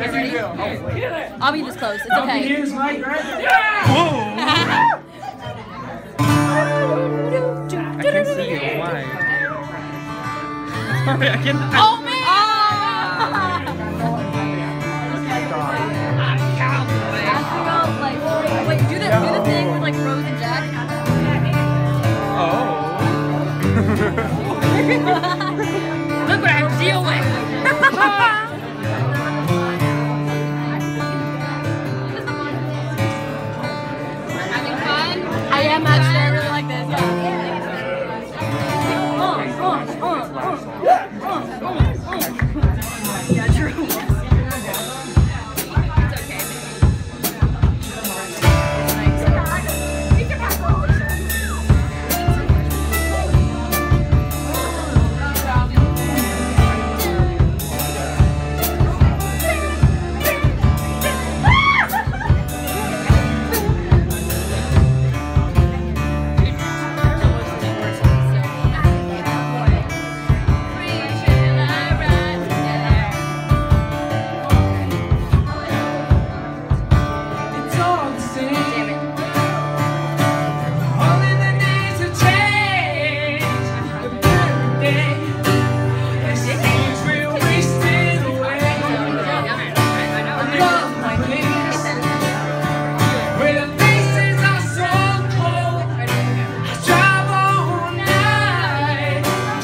Yes. I'll be this close. It's okay. Here's Mike right there. I can see you. Why? Sorry, I can. Oh man! Like, wait, do the do the thing with like Rose and Jack. Oh. Look what I have to deal with. Having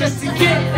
just to get